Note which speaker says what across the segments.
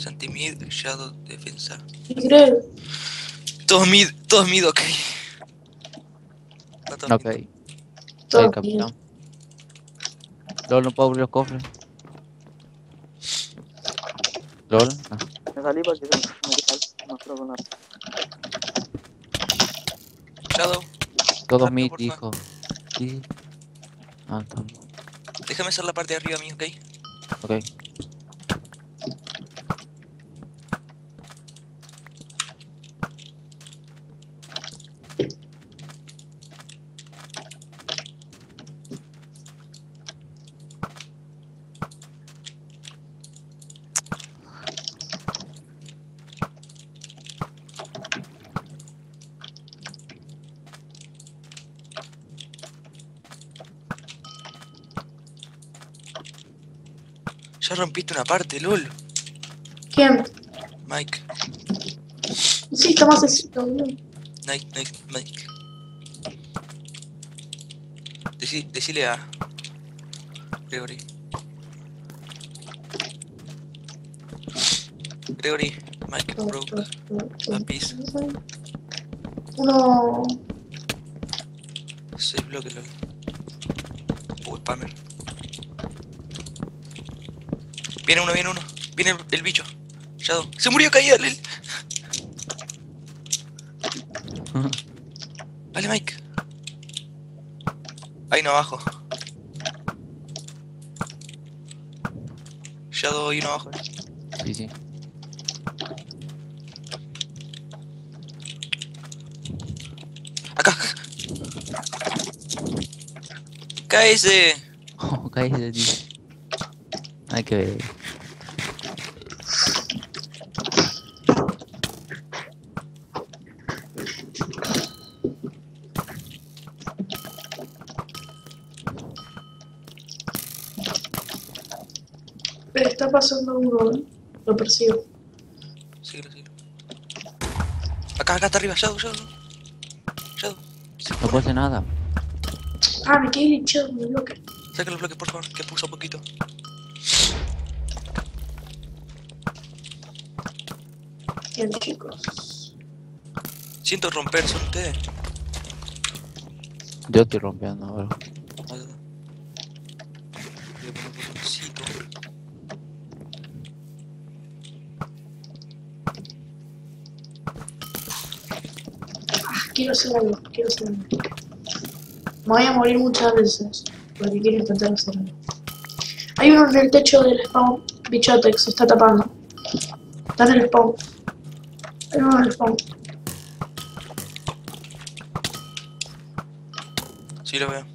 Speaker 1: Santi mid, Shadow defensa. Todos mid, todos mid, ok. No, todos
Speaker 2: Ok.
Speaker 1: mid.
Speaker 3: todo
Speaker 2: Soy capitán. LOL, no puedo abrir los cofres. LOL. Ah,
Speaker 4: Me salí porque no nada.
Speaker 1: Shadow,
Speaker 2: todos mid, dijo. Sí. Ah, está.
Speaker 1: déjame hacer la parte de arriba mío, ok.
Speaker 2: Ok.
Speaker 1: Ya rompiste una parte, lol.
Speaker 3: ¿Quién?
Speaker 1: Mike,
Speaker 3: Sí, éxito, boludo.
Speaker 1: Nike, Nike, Mike. Decí, decile a Gregory. Gregory, Mike broke. Lápiz.
Speaker 3: Uno.
Speaker 1: Soy bloque, lol. Uh, spammer. Viene uno, viene uno. Viene el, el bicho. Shadow. Se murió caído, Lel. Vale, Mike. Ahí no abajo. Shadow y uno abajo.
Speaker 2: Sí, sí.
Speaker 1: Acá. Cáese.
Speaker 2: Oh, cállate, tío. Hay que ver.
Speaker 3: Está pasando uno, ¿eh? Lo persigo.
Speaker 1: Síguelo, síguelo. Acá, acá está arriba, Shadow, Shadow. Shadow.
Speaker 2: No puedo hacer nada.
Speaker 3: Ah, me quedé linchado en el bloque.
Speaker 1: Saca los bloques, por favor, que puso poquito.
Speaker 3: Bien, chicos.
Speaker 1: Siento romper, son ustedes.
Speaker 2: Yo estoy rompiendo ahora.
Speaker 1: Ah. Voy a poner botoncito.
Speaker 3: Quiero hacer algo, quiero hacer algo. Me voy a morir muchas veces. Porque quiero intentar hacer algo. Hay uno en el techo del spawn. Bichote que se está tapando. Está en el spawn. Hay uno en el spawn.
Speaker 1: Sí, lo veo.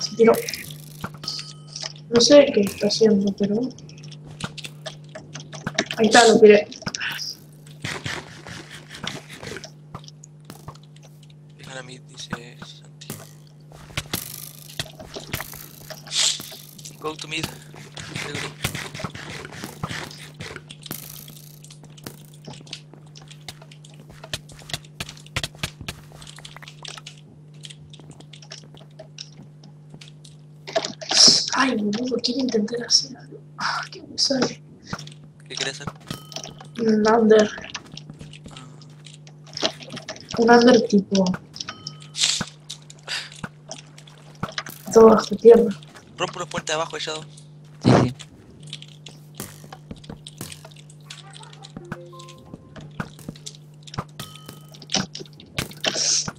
Speaker 3: Se tiró. No sé qué está haciendo, pero. Ahí está, lo tiré.
Speaker 1: Vengan a mí, dice Santi. Go to mid. Gregory.
Speaker 3: Ay, boludo, quiero intentar hacer algo. Ah, ¿qué me sale?
Speaker 1: ¿Qué querés hacer?
Speaker 3: Un under. Un under tipo. Todo bajo tierra.
Speaker 1: Unos puentes abajo de Shadow.
Speaker 2: Sí, sí.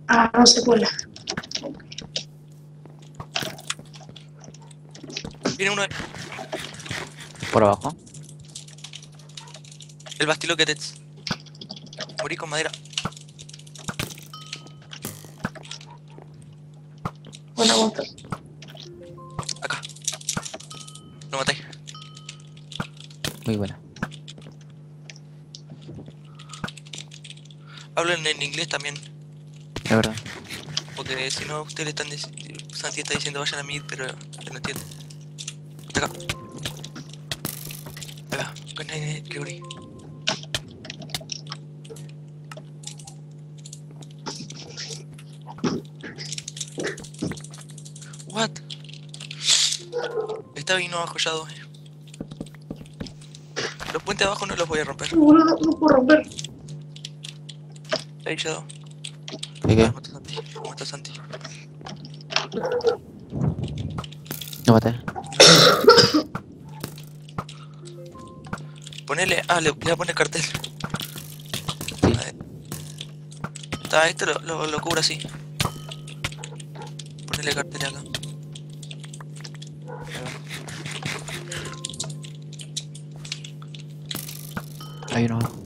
Speaker 3: Ah, no se cuela.
Speaker 1: Viene uno.
Speaker 2: Por abajo.
Speaker 1: El bastilo que te. Morí con madera.
Speaker 3: Bueno, aguanta.
Speaker 1: Acá. Lo maté.
Speaker 2: Muy buena.
Speaker 1: Hablan en inglés también.
Speaker 2: Es verdad.
Speaker 1: Porque si no, ustedes le están diciendo. Santi está diciendo vayan a mid, pero no entiende. Acá. Acá. Con el Gregory. What? Está vino abajo Shadow. eh. Los puentes abajo no los voy a romper.
Speaker 3: No, no, no puedo romper.
Speaker 1: Ahí Shadow.
Speaker 2: ¿Qué qué?
Speaker 1: Ah, mató a Santi. Mató a Santi.
Speaker 2: No maté.
Speaker 1: Ponele. Ah, le, le voy a poner cartel. Ahí. Está, esto lo, lo, lo cubro así. Ponele cartel acá.
Speaker 2: Hay uno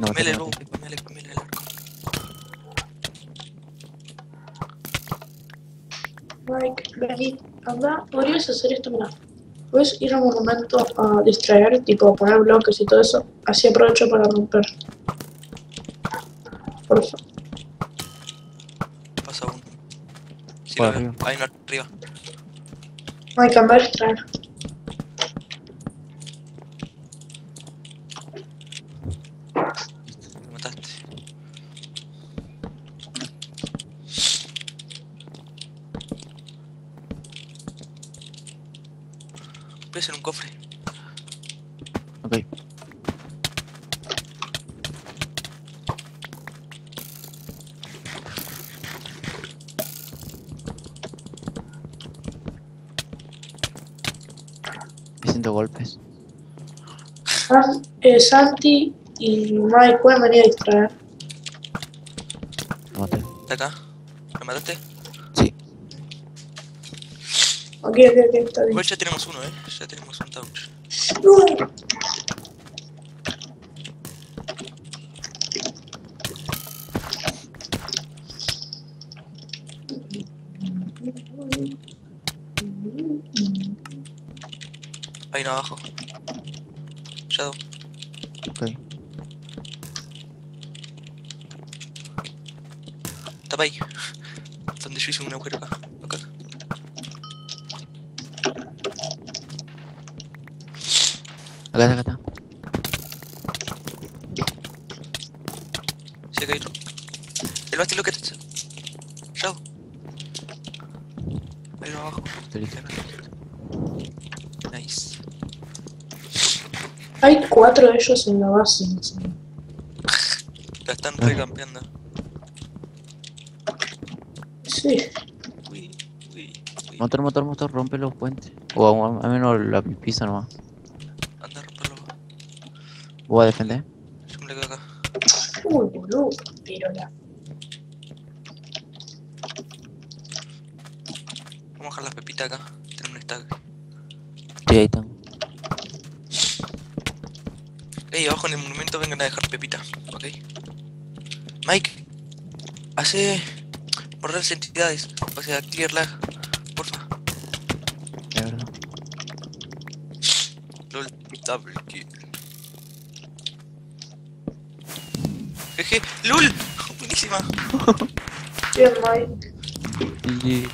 Speaker 2: No
Speaker 1: el cambiale el arco.
Speaker 3: Mike, vení, anda, podrías hacer esto, mira. Puedes ir al monumento a distraer, tipo a poner bloques y todo eso. Así aprovecho para romper. Por favor.
Speaker 1: Pasa uno. Sí, lo veo. Hay uno arriba.
Speaker 3: Mike, anda a distraer.
Speaker 1: Me mataste. Hacer un cofre.
Speaker 2: Ok. Me siento golpes.
Speaker 3: San- eh, Santi y Mike pueden venir a distraer.
Speaker 2: No maté.
Speaker 1: ¿Está acá? ¿Me mataste?
Speaker 3: Ok, ok, ok, está bien.
Speaker 1: Igual ya tenemos uno, eh. Ya tenemos un touch.
Speaker 3: No.
Speaker 1: Hay uno abajo. Shadow.
Speaker 2: Ok.
Speaker 1: Tapa ahí. Donde yo hice un agujero acá. Acá.
Speaker 2: Está, acá está.
Speaker 1: Sí, acá hay otro. El basti lo que te. Hay uno abajo. Nice.
Speaker 3: Hay cuatro de ellos en la base.
Speaker 1: La están recampeando.
Speaker 3: Sí.
Speaker 1: Uy, uy, uy.
Speaker 2: Motor, motor, motor, rompe los puentes. O a- al menos la pisa nomás. Voy a defender.
Speaker 1: Yo me le quedo acá.
Speaker 3: Uy, boludo. Pero la.
Speaker 1: Vamos a dejar las pepitas acá. Tenemos un stack.
Speaker 2: Sí, ahí están.
Speaker 1: Ey, abajo en el monumento vengan a dejar pepita, ok. Mike, hace borrar entidades, o sea, clear lag, porfa.
Speaker 2: De verdad.
Speaker 1: Lol, double kill. Jeje, LOL, buenísima.
Speaker 3: Bien, Mike.